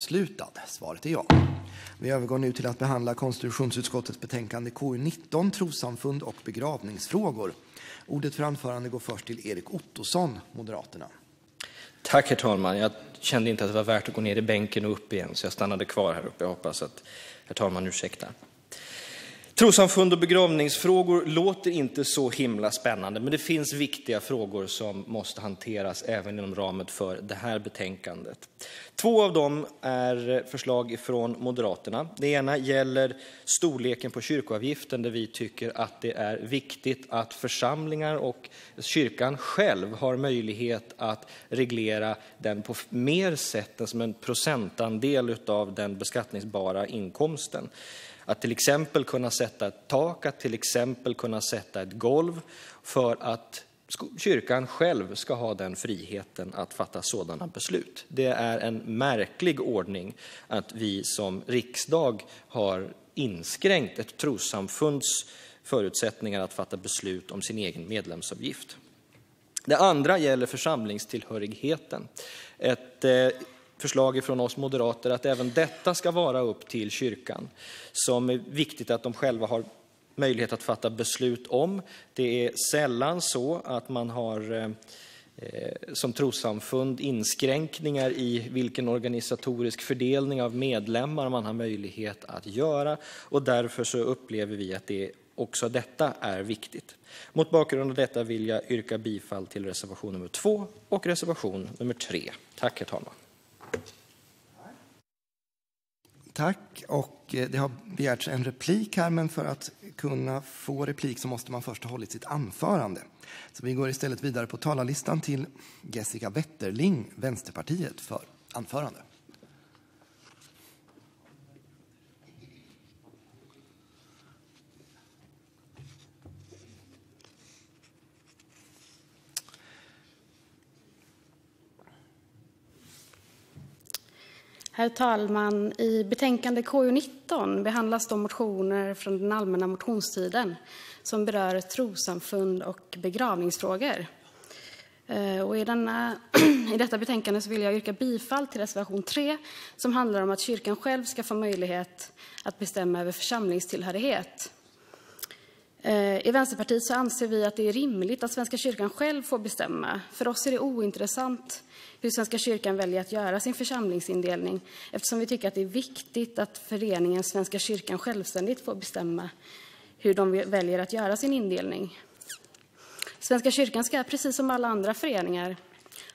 Slutad. Svaret är ja. Vi övergår nu till att behandla konstitutionsutskottets betänkande KU19 Trossamfund och begravningsfrågor. Ordet för anförande går först till Erik Ottosson, Moderaterna. Tack, herr talman. Jag kände inte att det var värt att gå ner i bänken och upp igen, så jag stannade kvar här uppe. Jag hoppas att herr talman ursäktar. Trossamfund och begravningsfrågor låter inte så himla spännande, men det finns viktiga frågor som måste hanteras även inom ramen för det här betänkandet. Två av dem är förslag från Moderaterna. Det ena gäller storleken på kyrkoavgiften, där vi tycker att det är viktigt att församlingar och kyrkan själv har möjlighet att reglera den på mer sätt än som en procentandel av den beskattningsbara inkomsten. Att till exempel kunna sätta ett tak, att till exempel kunna sätta ett golv för att kyrkan själv ska ha den friheten att fatta sådana beslut. Det är en märklig ordning att vi som riksdag har inskränkt ett trossamfunds förutsättningar att fatta beslut om sin egen medlemsavgift. Det andra gäller församlingstillhörigheten. Ett eh, förslag från oss moderater att även detta ska vara upp till kyrkan, som är viktigt att de själva har möjlighet att fatta beslut om. Det är sällan så att man har eh, som trossamfund inskränkningar i vilken organisatorisk fördelning av medlemmar man har möjlighet att göra och därför så upplever vi att det också detta är viktigt. Mot bakgrund av detta vill jag yrka bifall till reservation nummer 2 och reservation nummer 3. Tack herr talman. Tack. Och eh, det har begärts en replik här, men för att kunna få replik så måste man först ha hållit sitt anförande. Så vi går istället vidare på talarlistan till Jessica Wetterling, Vänsterpartiet, för anförande. Herr talman! I betänkande KU19 behandlas de motioner från den allmänna motionstiden som berör trossamfund och begravningsfrågor. Eh, och i, denna, I detta betänkande vill jag yrka bifall till reservation 3 som handlar om att kyrkan själv ska få möjlighet att bestämma över församlingstillhörighet. Eh, I Vänsterpartiet så anser vi att det är rimligt att Svenska kyrkan själv får bestämma. För oss är det ointressant hur Svenska kyrkan väljer att göra sin församlingsindelning eftersom vi tycker att det är viktigt att föreningen Svenska kyrkan självständigt får bestämma hur de väljer att göra sin indelning. Svenska kyrkan ska, precis som alla andra föreningar,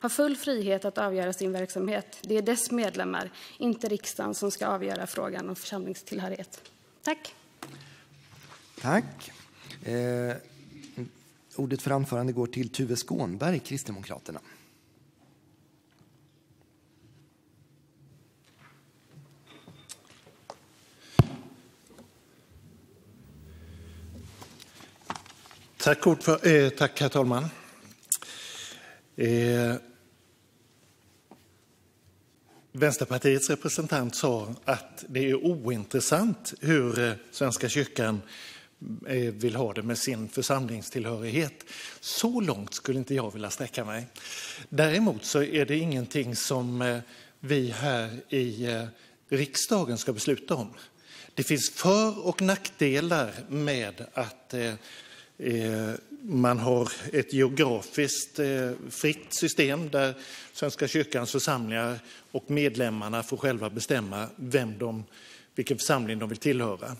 ha full frihet att avgöra sin verksamhet. Det är dess medlemmar, inte riksdagen, som ska avgöra frågan om församlingstillhörighet. Tack. Tack. Eh, ordet för anförande går till Tuve Skånberg, Kristdemokraterna. Tack, eh, tack herr talman. Eh, Vänsterpartiets representant sa att det är ointressant hur eh, Svenska kyrkan Eh, vill ha det med sin församlingstillhörighet. Så långt skulle inte jag vilja sträcka mig. Däremot så är det ingenting som eh, vi här i eh, riksdagen ska besluta om. Det finns för och nackdelar med att man har ett geografiskt fritt system där Svenska kyrkans församlingar och medlemmarna får själva bestämma vem de, vilken församling de vill tillhöra.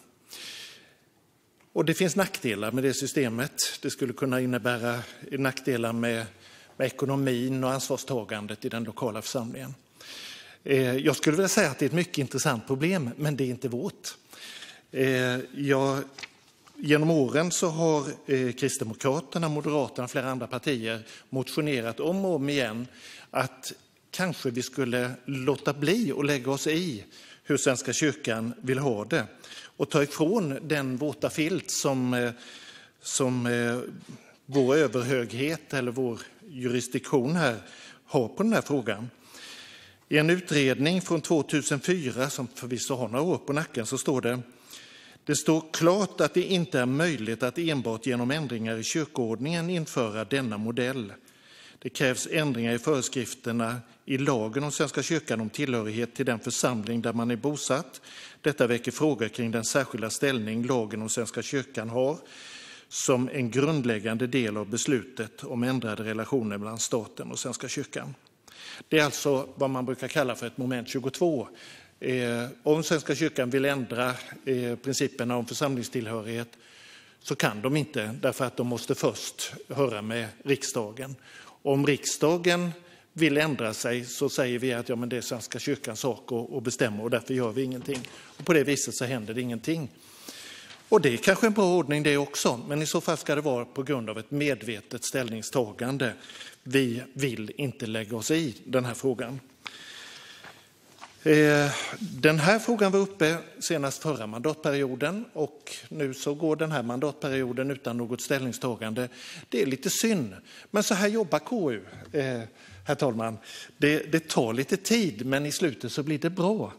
Och det finns nackdelar med det systemet. Det skulle kunna innebära nackdelar med, med ekonomin och ansvarstagandet i den lokala församlingen. Eh, jag skulle vilja säga att det är ett mycket intressant problem, men det är inte vårt. Eh, jag Genom åren så har eh, Kristdemokraterna, Moderaterna och flera andra partier motionerat om och om igen att kanske vi skulle låta bli att lägga oss i hur Svenska kyrkan vill ha det och ta ifrån den våta filt som, eh, som eh, vår överhöghet eller vår jurisdiktion här har på den här frågan. I en utredning från 2004, som förvisso har några år på nacken, så står det det står klart att det inte är möjligt att enbart genom ändringar i kyrkoordningen införa denna modell. Det krävs ändringar i föreskrifterna i lagen om Svenska kyrkan om tillhörighet till den församling där man är bosatt. Detta väcker frågor kring den särskilda ställning lagen om Svenska kyrkan har som en grundläggande del av beslutet om ändrade relationer mellan staten och Svenska kyrkan. Det är alltså vad man brukar kalla för ett moment 22. Eh, om Svenska kyrkan vill ändra eh, principerna om församlingstillhörighet så kan de inte därför att de måste först höra med riksdagen. Om riksdagen vill ändra sig så säger vi att ja, men det är Svenska kyrkans sak att bestämma och därför gör vi ingenting. Och på det viset så händer det ingenting. Och det är kanske en bra ordning det också, men i så fall ska det vara på grund av ett medvetet ställningstagande. Vi vill inte lägga oss i den här frågan. Eh, den här frågan var uppe senast förra mandatperioden och nu så går den här mandatperioden utan något ställningstagande. Det är lite synd, men så här jobbar KU, eh, herr talman. Det, det tar lite tid, men i slutet så blir det bra.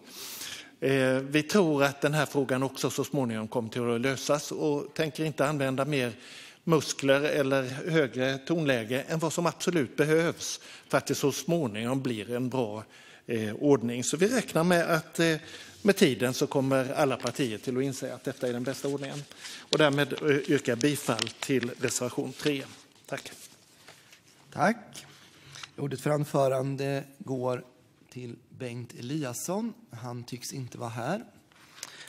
Eh, vi tror att den här frågan också så småningom kommer till att lösas och tänker inte använda mer muskler eller högre tonläge än vad som absolut behövs för att det så småningom blir en bra Eh, ordning. Så vi räknar med att eh, med tiden så kommer alla partier till att inse att detta är den bästa ordningen. Och därmed eh, yrkar jag bifall till reservation 3. Tack. Tack. Ordet för anförande går till Bengt Eliasson. Han tycks inte vara här.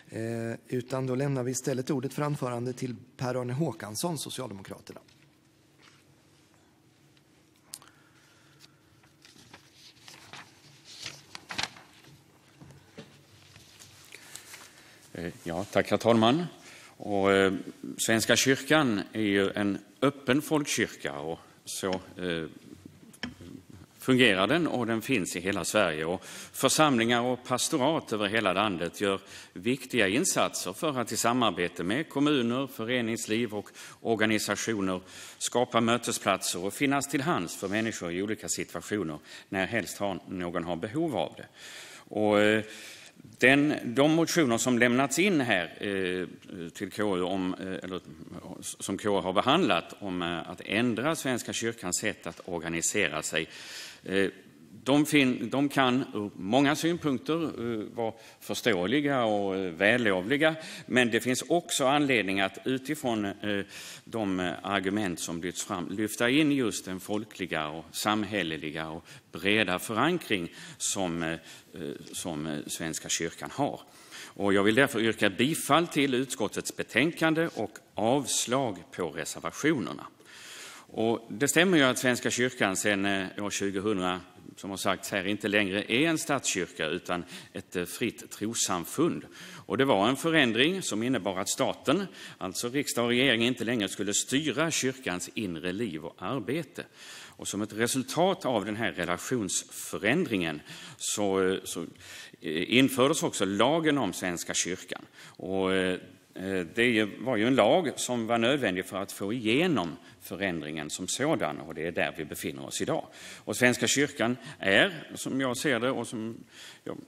Eh, utan då lämnar vi istället ordet för anförande till Per-Arne Håkansson, Socialdemokraterna. Eh, ja, tack herr talman. Och, eh, Svenska kyrkan är ju en öppen folkkyrka och så eh, fungerar den och den finns i hela Sverige. Och församlingar och pastorat över hela landet gör viktiga insatser för att i samarbete med kommuner, föreningsliv och organisationer skapa mötesplatser och finnas till hands för människor i olika situationer när helst någon har behov av det. Och, eh, de motioner som lämnats in här eh, till KU, om, eh, eller, som KU har behandlat om eh, att ändra Svenska kyrkans sätt att organisera sig de, fin, de kan ur många synpunkter eh, vara förståeliga och eh, vällovliga, men det finns också anledning att utifrån eh, de argument som lyfts fram lyfta in just den folkliga och samhälleliga och breda förankring som, som Svenska kyrkan har. Och jag vill därför yrka bifall till utskottets betänkande och avslag på reservationerna. Och det stämmer ju att Svenska kyrkan sedan år 2000, som har sagts här, inte längre är en statskyrka utan ett eh, fritt trossamfund. Och det var en förändring som innebar att staten, alltså riksdag och regering, inte längre skulle styra kyrkans inre liv och arbete. Och som ett resultat av den här relationsförändringen så, eh, så eh, infördes också lagen om Svenska kyrkan. Och Eh, det var ju en lag som var nödvändig för att få igenom förändringen som sådan och det är där vi befinner oss idag. Och Svenska kyrkan är, som jag ser det och som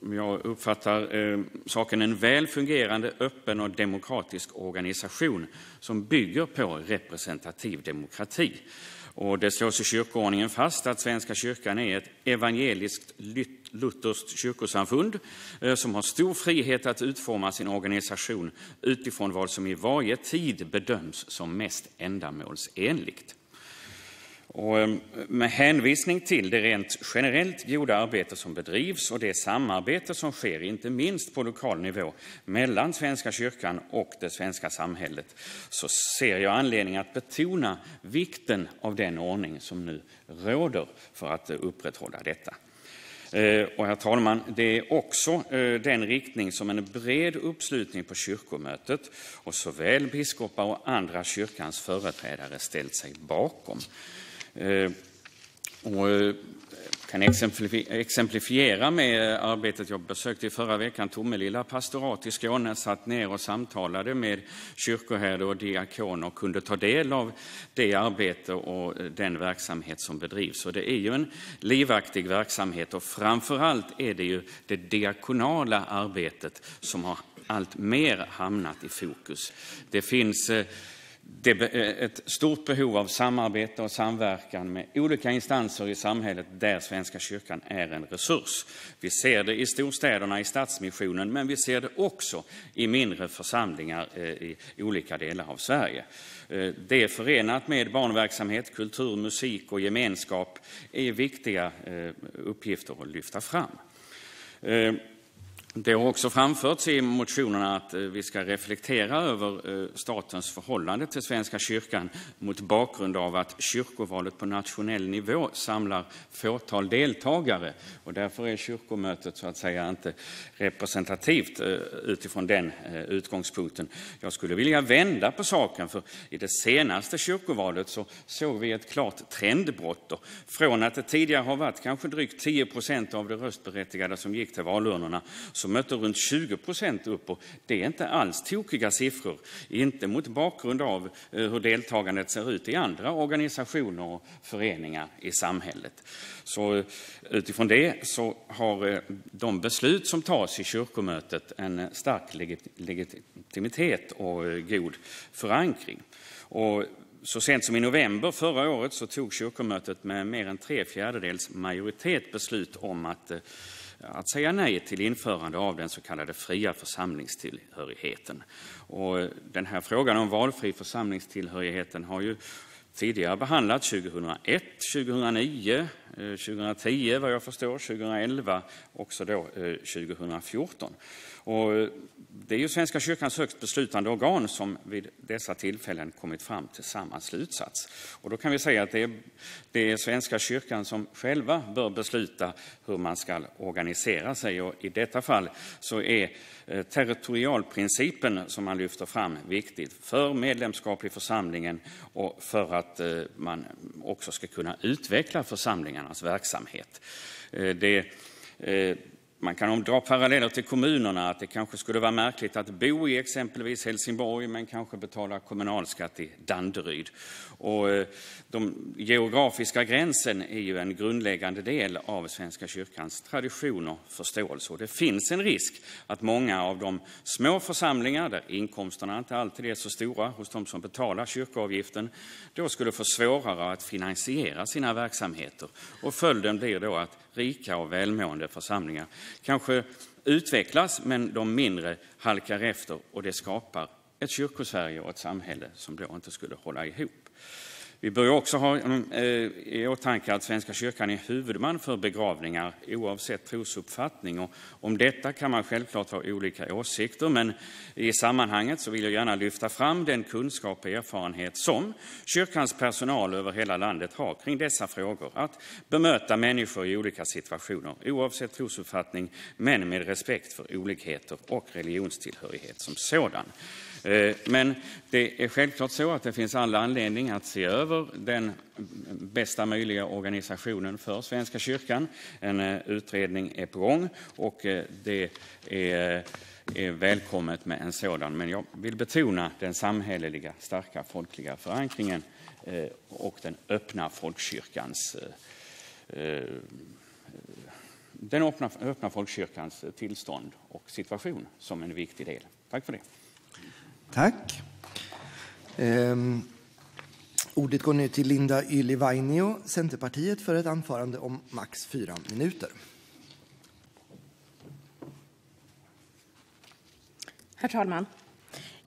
jag uppfattar eh, saken, en väl fungerande, öppen och demokratisk organisation som bygger på representativ demokrati. Och det slås i kyrkoordningen fast att Svenska kyrkan är ett evangeliskt lutherskt kyrkosamfund eh, som har stor frihet att utforma sin organisation utifrån vad som i varje tid bedöms som mest ändamålsenligt. Och ehm, med hänvisning till det rent generellt goda arbete som bedrivs och det samarbete som sker, inte minst på lokal nivå, mellan Svenska kyrkan och det svenska samhället, så ser jag anledning att betona vikten av den ordning som nu råder för att upprätthålla detta. Eh, och herr talman, det är också eh, den riktning som en bred uppslutning på kyrkomötet och såväl biskopar och andra kyrkans företrädare ställt sig bakom. Eh, och jag kan exemplifiera med arbetet jag besökte i förra veckan, Tomelilla pastorat i Skåne, satt ner och samtalade med kyrkoherde och diakon och kunde ta del av det arbete och eh, den verksamhet som bedrivs. Och det är ju en livaktig verksamhet och framför allt är det ju det diakonala arbetet som har allt mer hamnat i fokus. Det finns det är eh, ett stort behov av samarbete och samverkan med olika instanser i samhället där Svenska kyrkan är en resurs. Vi ser det i storstäderna, i Stadsmissionen, men vi ser det också i mindre församlingar eh, i olika delar av Sverige. Eh, det är förenat med barnverksamhet, kultur, musik och gemenskap är viktiga uppgifter att lyfta fram. Det har också framförts i motionerna att eh, vi ska reflektera över eh, statens förhållande till Svenska kyrkan mot bakgrund av att kyrkovalet på nationell nivå samlar fåtal deltagare och därför är kyrkomötet så att säga inte representativt eh, utifrån den utgångspunkten. Jag skulle vilja vända på saken för i det senaste kyrkovalet så såg vi ett klart trendbrott och från att det tidigare har varit kanske drygt 10 procent av de röstberättigade som gick till valurnorna mötte runt 20 procent upp. Och det är inte alls tokiga siffror, inte mot bakgrund av eh, hur deltagandet ser ut i andra organisationer och föreningar i samhället. Så eh, utifrån det så har eh, de beslut som tas i kyrkomötet en stark legitimitet och god förankring. Och så sent som i november förra året så tog kyrkomötet med mer än tre fjärdedels majoritet beslut om att att säga nej till införande av den så kallade fria församlingstillhörigheten. Och den här frågan om valfri församlingstillhörigheten har ju tidigare behandlats 2001, 2009, Eh, 2010 vad jag förstår, 2011 och också då eh, 2014. Och eh, det är ju Svenska kyrkans högst beslutande organ som vid dessa tillfällen kommit fram till samma slutsats. Och då kan vi säga att det är, det är Svenska kyrkan som själva bör besluta hur man ska organisera sig. Och I detta fall så är territorialprincipen som man lyfter fram viktig för medlemskap i församlingen och för att man också ska kunna utveckla föreningarnas verksamhet. Eh, det, eh, man kan dra paralleller till kommunerna, att det kanske skulle vara märkligt att bo i exempelvis Helsingborg men kanske betala kommunalskatt i Danderyd. Och eh, de geografiska gränsen är ju en grundläggande del av Svenska kyrkans tradition och förståelse. Och det finns en risk att många av de små församlingar där inkomsterna inte alltid är så stora hos de som betalar kyrkoavgiften, då skulle få svårare att finansiera sina verksamheter. Och följden blir då att rika och välmående församlingar kanske utvecklas, men de mindre halkar efter och det skapar ett kyrkosverige och ett samhälle som då inte skulle hålla ihop. Vi bör också ha mm, eh, i åtanke att Svenska kyrkan är huvudman för begravningar oavsett trosuppfattning. Och om detta kan man självklart ha olika åsikter, men i sammanhanget så vill jag gärna lyfta fram den kunskap och erfarenhet som kyrkans personal över hela landet har kring dessa frågor. Att bemöta människor i olika situationer oavsett trosuppfattning, men med respekt för olikheter och religionstillhörighet som sådan. Eh, men det är självklart så att det finns all anledning att se över den bästa möjliga organisationen för Svenska kyrkan. En eh, utredning är på gång och eh, det är är välkommet med en sådan. Men jag vill betona den samhälleliga, starka folkliga förankringen och den öppna folkkyrkans den öppna, öppna folkkyrkans tillstånd och situation som en viktig del. Tack för det. Tack. Ehm, ordet går nu till Linda Ylivainio, Centerpartiet, för ett anförande om max fyra minuter. Herr talman!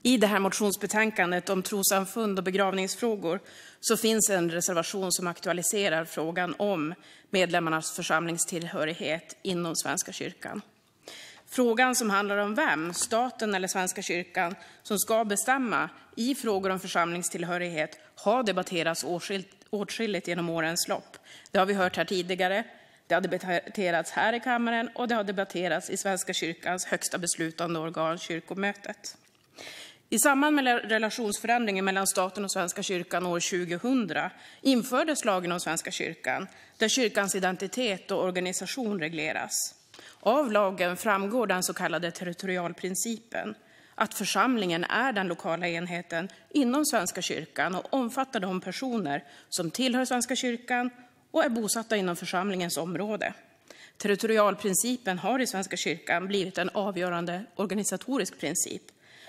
I det här motionsbetänkandet om trosamfund och begravningsfrågor så finns en reservation som aktualiserar frågan om medlemmarnas församlingstillhörighet inom Svenska kyrkan. Frågan som handlar om vem, staten eller Svenska kyrkan, som ska bestämma i frågor om församlingstillhörighet har debatterats åtskilligt genom årens lopp. Det har vi hört här tidigare. Det har debatterats här i kammaren och det har debatterats i Svenska kyrkans högsta beslutande organ, kyrkomötet. I samband med relationsförändringen mellan staten och Svenska kyrkan år 2000 infördes lagen om Svenska kyrkan, där kyrkans identitet och organisation regleras. Av lagen framgår den så kallade territorialprincipen, att församlingen är den lokala enheten inom Svenska kyrkan och omfattar de personer som tillhör Svenska kyrkan och är bosatta inom församlingens område. Territorialprincipen har i Svenska kyrkan blivit en avgörande organisatorisk princip.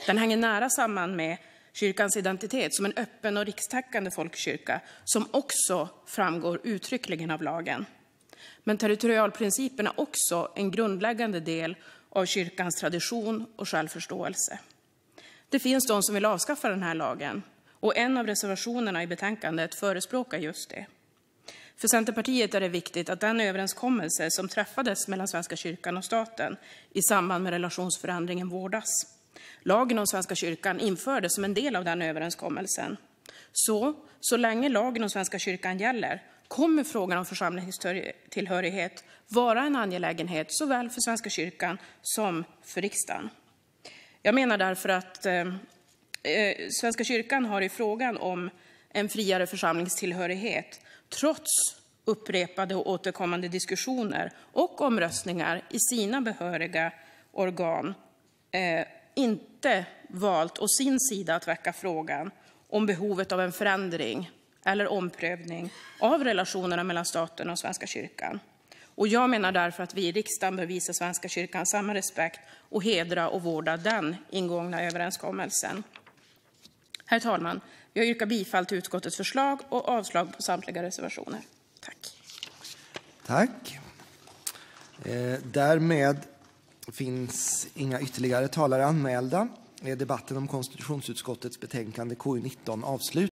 Den hänger nära samman med kyrkans identitet som en öppen och rikstäckande folkkyrka som också framgår uttryckligen av lagen. Men territorialprincipen är också en grundläggande del av kyrkans tradition och självförståelse. Det finns de som vill avskaffa den här lagen och en av reservationerna i betänkandet förespråkar just det. För Centerpartiet är det viktigt att den överenskommelse som träffades mellan Svenska kyrkan och staten i samband med relationsförändringen vårdas. Lagen om Svenska kyrkan infördes som en del av den överenskommelsen. Så, så länge lagen om Svenska kyrkan gäller kommer frågan om församlingstillhörighet vara en angelägenhet såväl för Svenska kyrkan som för riksdagen. Jag menar därför att eh, eh, Svenska kyrkan har i frågan om en friare församlingstillhörighet, trots upprepade och återkommande diskussioner och omröstningar i sina behöriga organ, eh, inte valt å sin sida att väcka frågan om behovet av en förändring eller omprövning av relationerna mellan staten och Svenska kyrkan. Och jag menar därför att vi i riksdagen bör visa Svenska kyrkan samma respekt och hedra och vårda den ingångna överenskommelsen. Herr talman! Jag yrkar bifall till utskottets förslag och avslag på samtliga reservationer. Tack. Tack. Eh, därmed finns inga ytterligare talare anmälda. Debatten om konstitutionsutskottets betänkande KU19 avslutad?